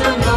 ना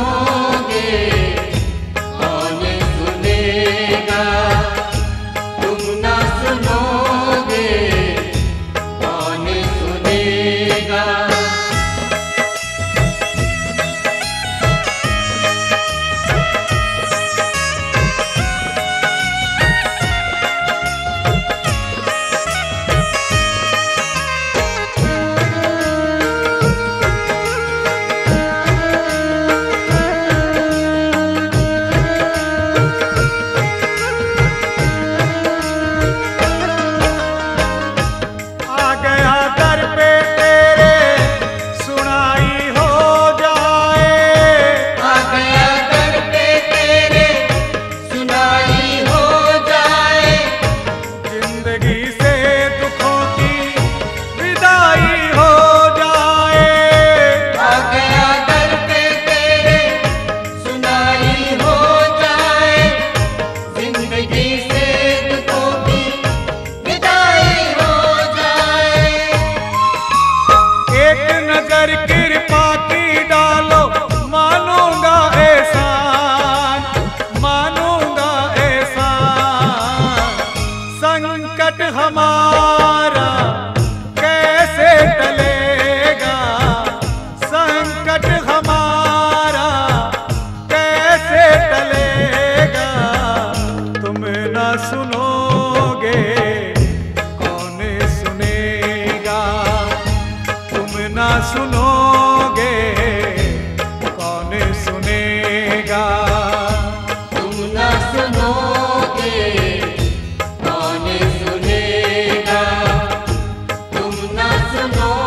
तुम ना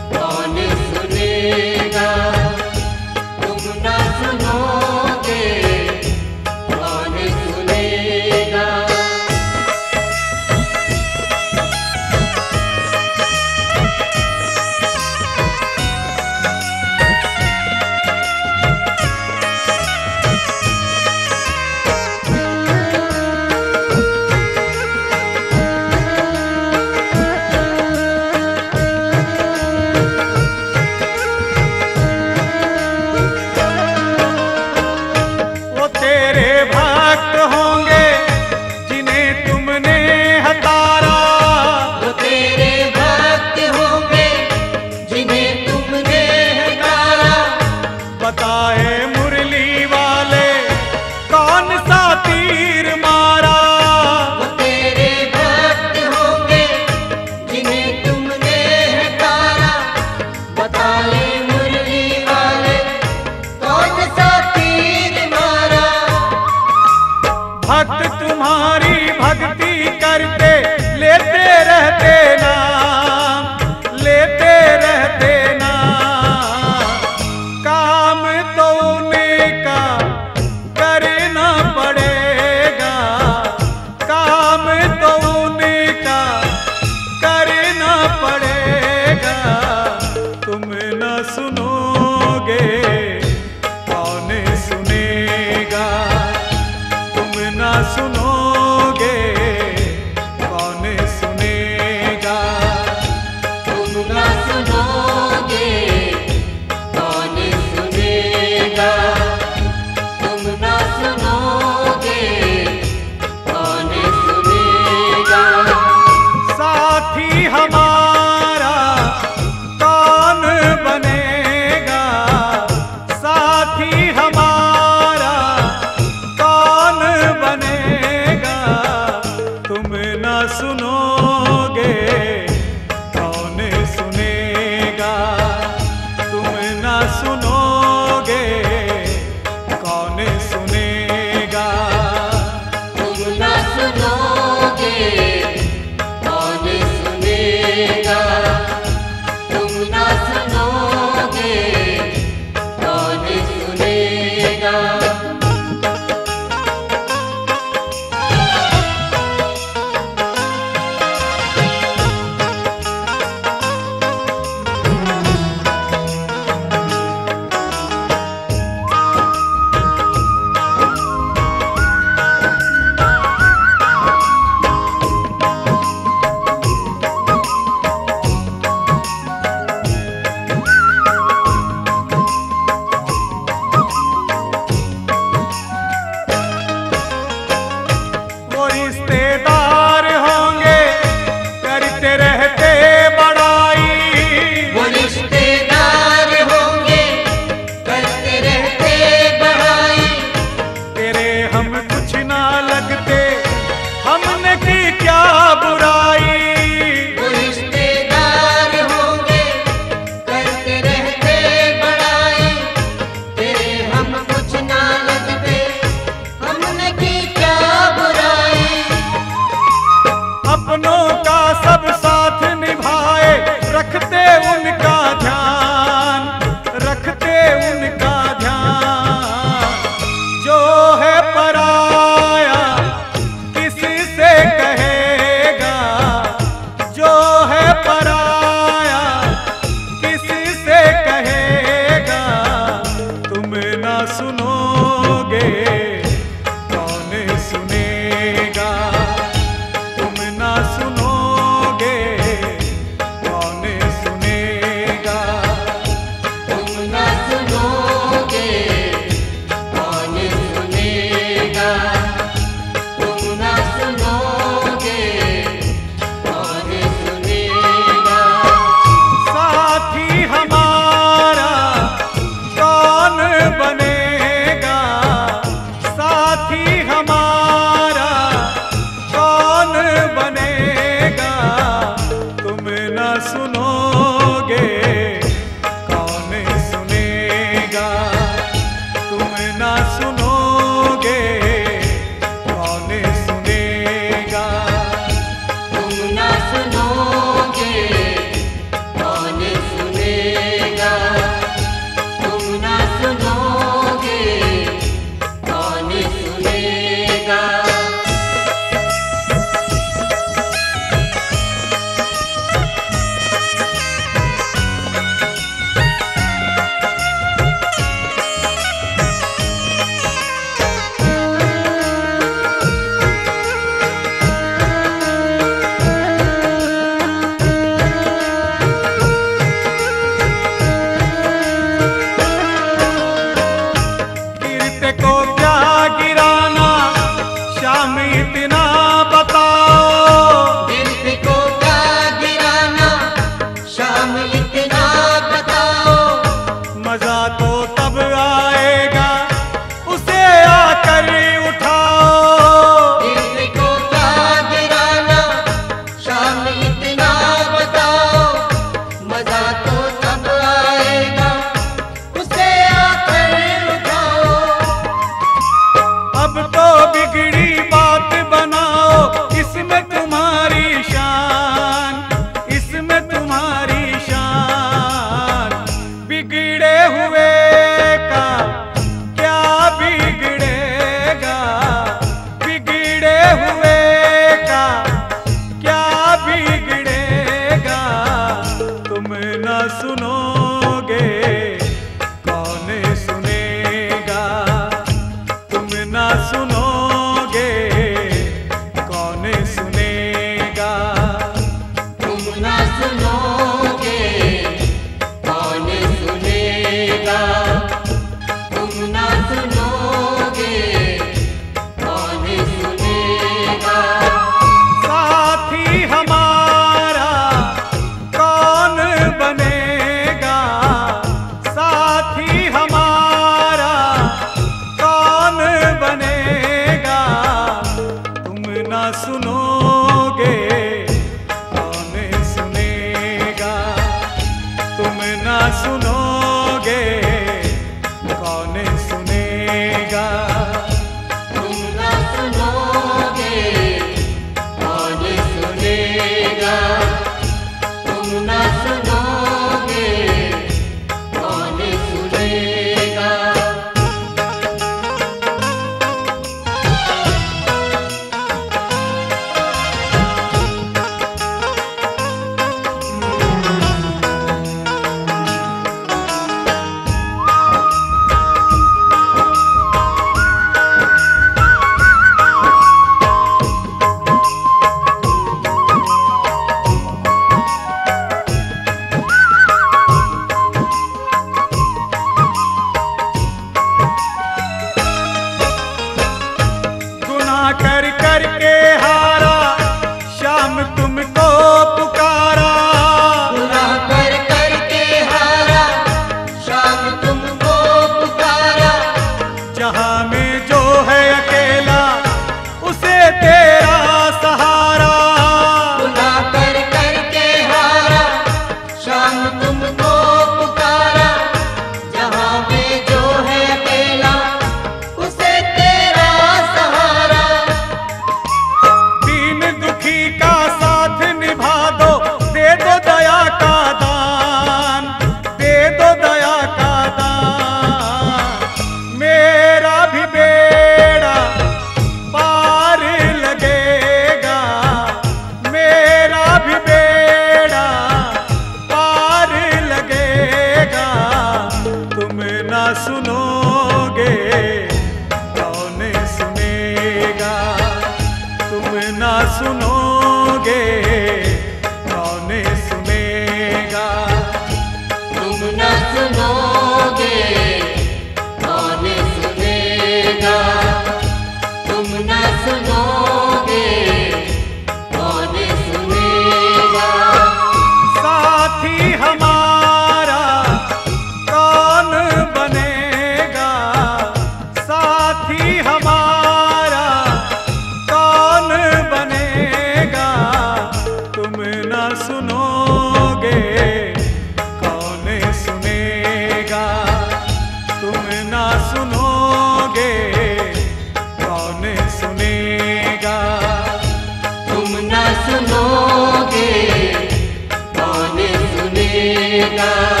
Yeah.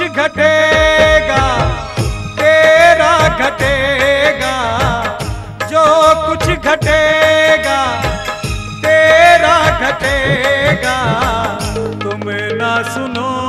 कुछ घटेगा तेरा घटेगा जो कुछ घटेगा तेरा घटेगा। तुम ना सुनो